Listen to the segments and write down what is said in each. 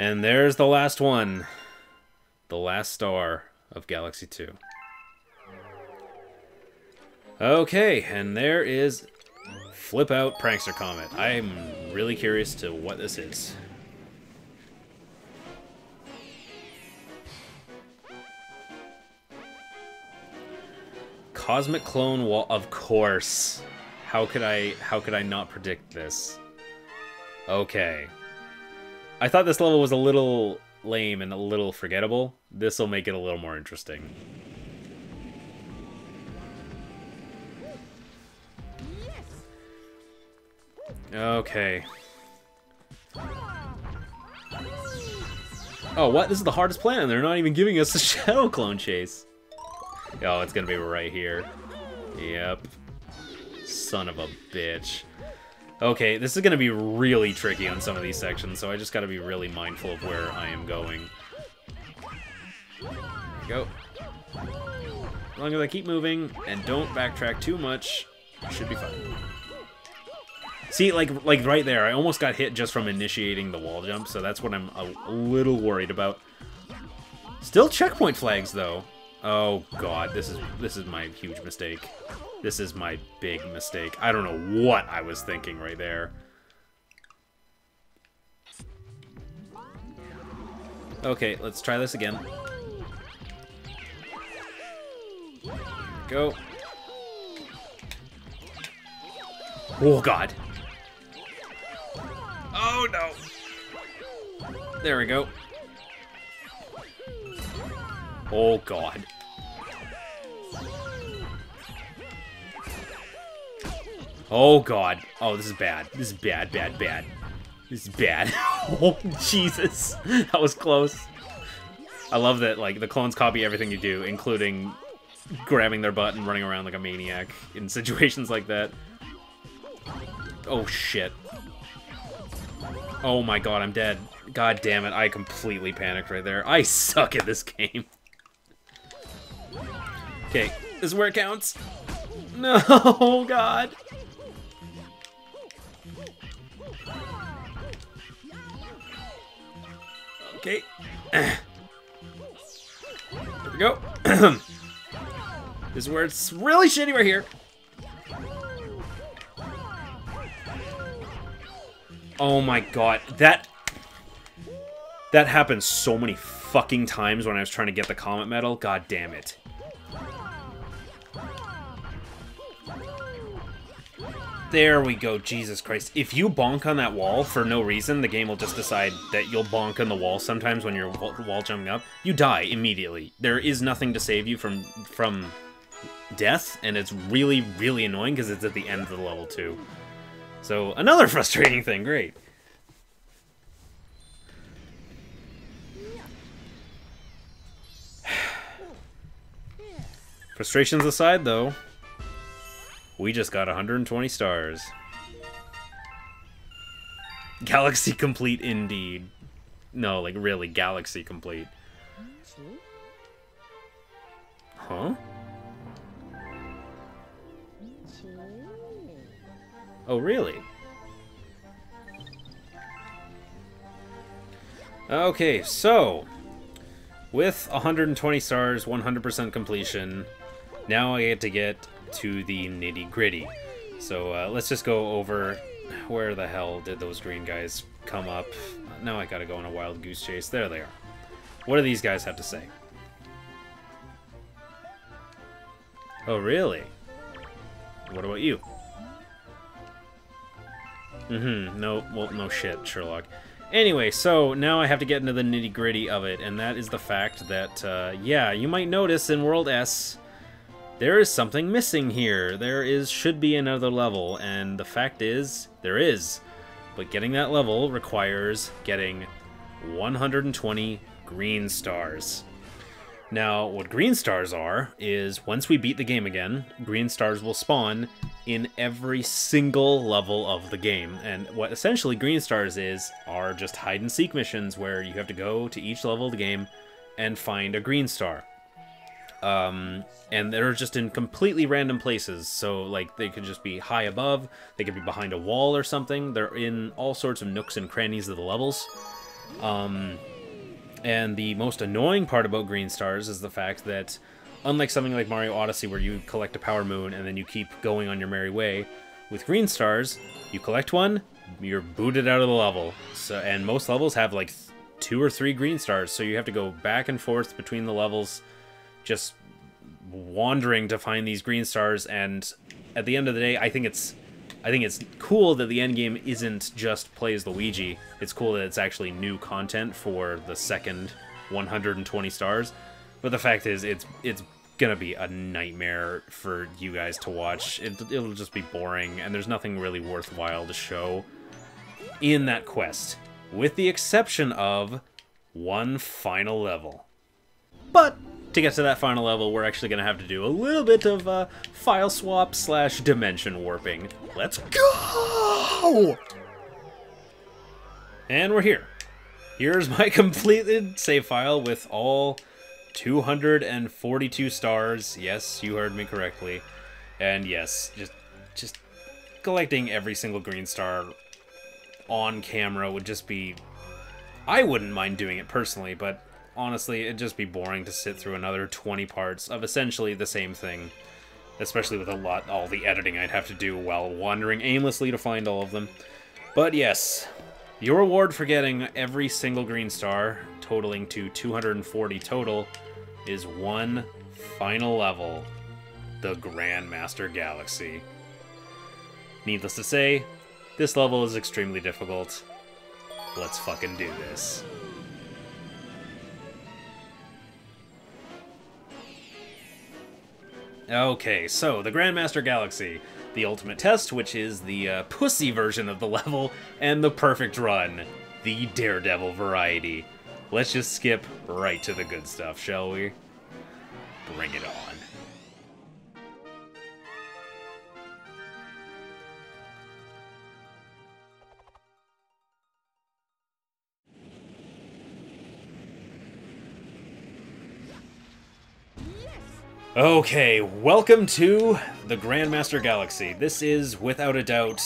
And there's the last one. The last star of Galaxy 2. Okay, and there is Flip Out Prankster Comet. I'm really curious to what this is. Cosmic Clone Wall, of course. How could I how could I not predict this? Okay. I thought this level was a little lame and a little forgettable. This will make it a little more interesting. Okay. Oh, what? This is the hardest planet. They're not even giving us a Shadow Clone chase. Oh, it's gonna be right here. Yep. Son of a bitch. Okay, this is gonna be really tricky on some of these sections, so I just gotta be really mindful of where I am going. Go. As long as I keep moving and don't backtrack too much, should be fine. See, like like right there, I almost got hit just from initiating the wall jump, so that's what I'm a little worried about. Still checkpoint flags, though. Oh god, this is this is my huge mistake. This is my big mistake. I don't know what I was thinking right there. Okay, let's try this again. Go. Oh god. Oh no. There we go. Oh god. Oh god. Oh, this is bad. This is bad, bad, bad. This is bad. oh, Jesus. That was close. I love that, like, the clones copy everything you do, including grabbing their butt and running around like a maniac in situations like that. Oh, shit. Oh my god, I'm dead. God damn it, I completely panicked right there. I suck at this game. Okay, this is where it counts. No, God. Okay. There we go. this is where it's really shitty right here. Oh my god, that... That happened so many fucking times when I was trying to get the Comet Medal. God damn it. There we go, Jesus Christ. If you bonk on that wall for no reason, the game will just decide that you'll bonk on the wall sometimes when you're wall jumping up. You die immediately. There is nothing to save you from from death, and it's really, really annoying because it's at the end of the level too. So, another frustrating thing, great. Frustrations aside, though, we just got 120 stars. Galaxy complete indeed. No, like really, galaxy complete. Huh? Oh, really? Okay, so... With 120 stars, 100% completion, now I get to get to the nitty gritty. So uh, let's just go over where the hell did those green guys come up. Now I gotta go on a wild goose chase. There they are. What do these guys have to say? Oh, really? What about you? Mm-hmm. No, well, no shit, Sherlock. Anyway, so now I have to get into the nitty-gritty of it, and that is the fact that, uh, yeah, you might notice in World S, there is something missing here. There is should be another level, and the fact is, there is. But getting that level requires getting 120 green stars. Now, what green stars are, is once we beat the game again, green stars will spawn in every single level of the game. And what essentially green stars is, are just hide-and-seek missions where you have to go to each level of the game and find a green star. Um, and they're just in completely random places. So, like, they could just be high above, they could be behind a wall or something. They're in all sorts of nooks and crannies of the levels. Um, and the most annoying part about green stars is the fact that, unlike something like Mario Odyssey where you collect a power moon and then you keep going on your merry way, with green stars, you collect one, you're booted out of the level. So, and most levels have like two or three green stars, so you have to go back and forth between the levels, just wandering to find these green stars. And at the end of the day, I think it's I think it's cool that the end game isn't just play as Luigi. It's cool that it's actually new content for the second 120 stars. But the fact is, it's it's gonna be a nightmare for you guys to watch. It, it'll just be boring, and there's nothing really worthwhile to show in that quest, with the exception of one final level. But to get to that final level, we're actually going to have to do a little bit of uh, file swap slash dimension warping. Let's go! And we're here. Here's my completed save file with all 242 stars. Yes, you heard me correctly. And yes, just just collecting every single green star on camera would just be I wouldn't mind doing it personally, but honestly, it'd just be boring to sit through another 20 parts of essentially the same thing. Especially with a lot, all the editing I'd have to do while wandering aimlessly to find all of them. But yes, your reward for getting every single green star, totaling to 240 total, is one final level, the Grandmaster Galaxy. Needless to say, this level is extremely difficult. Let's fucking do this. Okay, so the Grandmaster Galaxy, the ultimate test, which is the uh, pussy version of the level, and the perfect run, the Daredevil variety. Let's just skip right to the good stuff, shall we? Bring it on. Okay, welcome to the Grandmaster Galaxy. This is, without a doubt,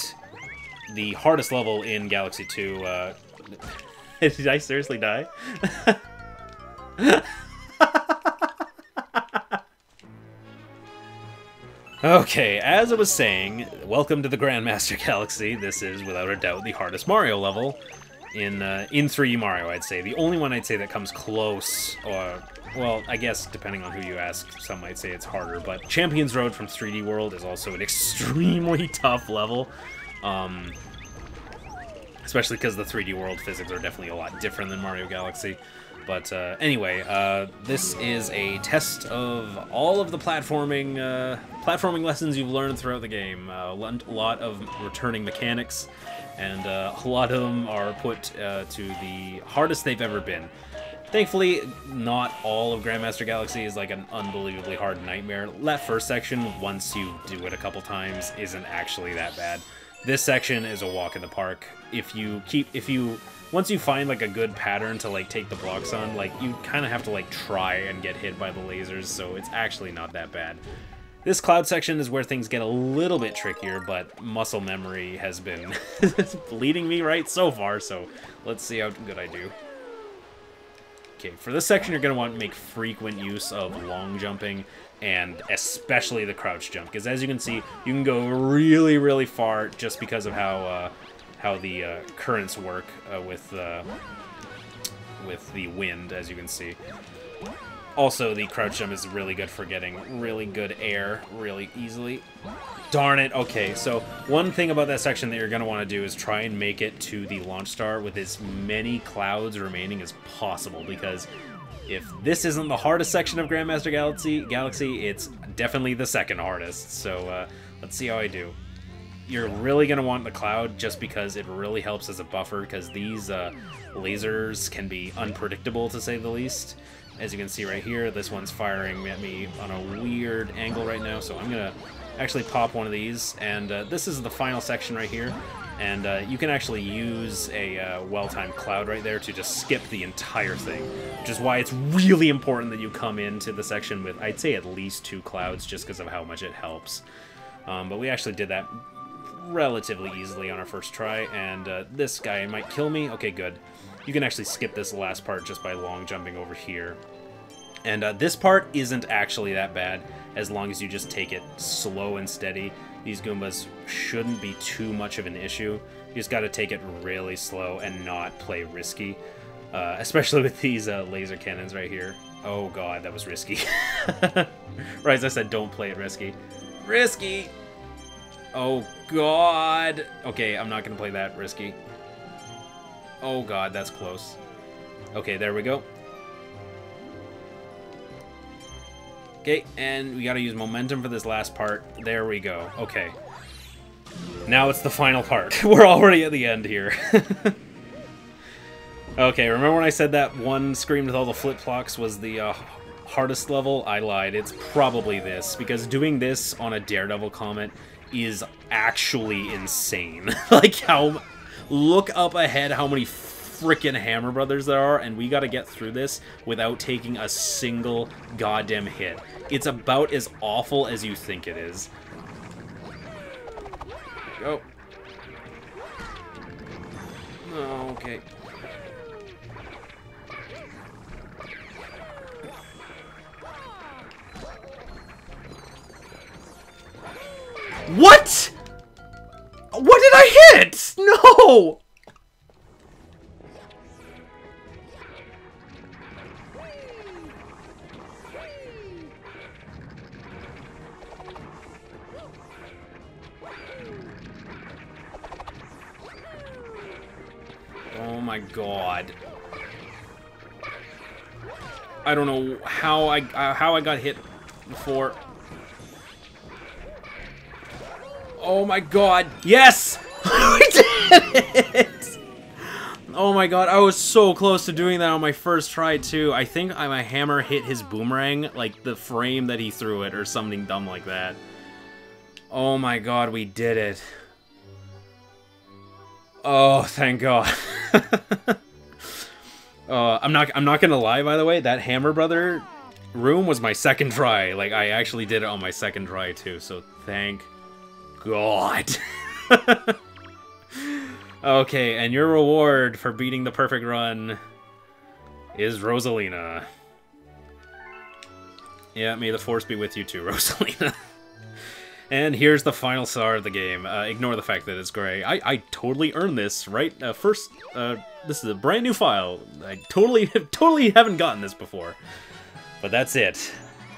the hardest level in Galaxy 2. Uh, did I seriously die? okay, as I was saying, welcome to the Grandmaster Galaxy. This is, without a doubt, the hardest Mario level in uh, in 3D Mario, I'd say. The only one I'd say that comes close, or well, I guess depending on who you ask, some might say it's harder, but Champions Road from 3D World is also an extremely tough level. Um, especially because the 3D World physics are definitely a lot different than Mario Galaxy. But uh, anyway, uh, this is a test of all of the platforming uh, platforming lessons you've learned throughout the game. Uh, a lot of returning mechanics, and uh, a lot of them are put uh, to the hardest they've ever been. Thankfully, not all of Grandmaster Galaxy is like an unbelievably hard nightmare. That first section, once you do it a couple times, isn't actually that bad. This section is a walk in the park. If you keep, if you, once you find like a good pattern to like take the blocks on, like you kind of have to like try and get hit by the lasers, so it's actually not that bad. This cloud section is where things get a little bit trickier, but muscle memory has been leading me right so far, so let's see how good I do. Okay, for this section, you're going to want to make frequent use of long jumping and especially the crouch jump, because as you can see, you can go really, really far just because of how uh, how the uh, currents work uh, with uh, with the wind, as you can see. Also, the crouch jump is really good for getting really good air really easily. Darn it. Okay, so one thing about that section that you're going to want to do is try and make it to the launch star with as many clouds remaining as possible, because if this isn't the hardest section of Grandmaster Galaxy, Galaxy it's definitely the second hardest. So uh, let's see how I do. You're really going to want the cloud just because it really helps as a buffer, because these uh, lasers can be unpredictable, to say the least. As you can see right here, this one's firing at me on a weird angle right now, so I'm to actually pop one of these, and uh, this is the final section right here, and uh, you can actually use a uh, well-timed cloud right there to just skip the entire thing, which is why it's really important that you come into the section with, I'd say, at least two clouds, just because of how much it helps. Um, but we actually did that relatively easily on our first try, and uh, this guy might kill me. Okay, good. You can actually skip this last part just by long jumping over here. And uh, this part isn't actually that bad, as long as you just take it slow and steady. These Goombas shouldn't be too much of an issue. You just gotta take it really slow and not play risky. Uh, especially with these uh, laser cannons right here. Oh god, that was risky. right as I said, don't play it risky. Risky! Oh god! Okay, I'm not gonna play that risky. Oh god, that's close. Okay, there we go. Okay, and we gotta use momentum for this last part. There we go. Okay. Now it's the final part. We're already at the end here. okay, remember when I said that one screen with all the flip-flops was the uh, hardest level? I lied. It's probably this, because doing this on a Daredevil Comet is actually insane. like, how... Look up ahead how many freaking Hammer Brothers there are, and we gotta get through this without taking a single goddamn hit. It's about as awful as you think it is. Go. Oh, okay. What? What did I hit? No! Oh my god. I don't know how I uh, how I got hit before. Oh my god. Yes! It! Oh my god, I was so close to doing that on my first try too. I think my hammer hit his boomerang, like the frame that he threw it or something dumb like that. Oh my god, we did it. Oh, thank god. uh, I'm not I'm not gonna lie, by the way, that Hammer Brother room was my second try. Like, I actually did it on my second try, too, so thank God. okay, and your reward for beating the perfect run is Rosalina. Yeah, may the force be with you too, Rosalina. and here's the final star of the game. Uh, ignore the fact that it's gray. I, I totally earned this, right? Uh, first, uh, this is a brand new file. I totally, totally haven't gotten this before. But that's it.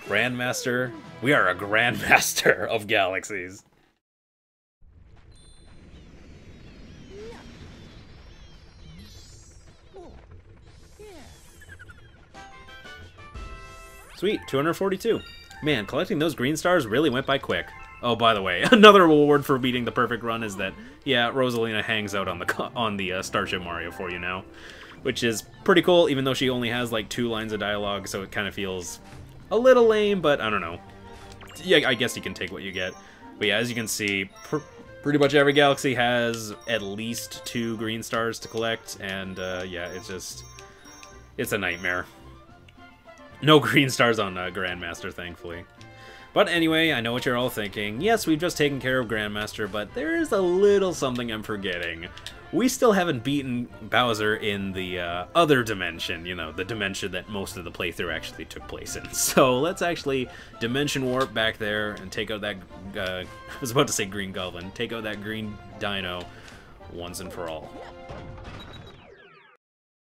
Grandmaster. We are a Grandmaster of Galaxies. Sweet, 242. Man, collecting those green stars really went by quick. Oh, by the way, another reward for beating the perfect run is that, yeah, Rosalina hangs out on the on the uh, Starship Mario for you now, which is pretty cool, even though she only has like two lines of dialogue, so it kind of feels a little lame, but I don't know. Yeah, I guess you can take what you get. But yeah, as you can see, pr pretty much every galaxy has at least two green stars to collect, and uh, yeah, it's just, it's a nightmare. No green stars on uh, Grandmaster, thankfully. But anyway, I know what you're all thinking. Yes, we've just taken care of Grandmaster, but there is a little something I'm forgetting. We still haven't beaten Bowser in the uh, other dimension, you know, the dimension that most of the playthrough actually took place in. So let's actually dimension warp back there and take out that, uh, I was about to say Green Goblin, take out that green dino once and for all.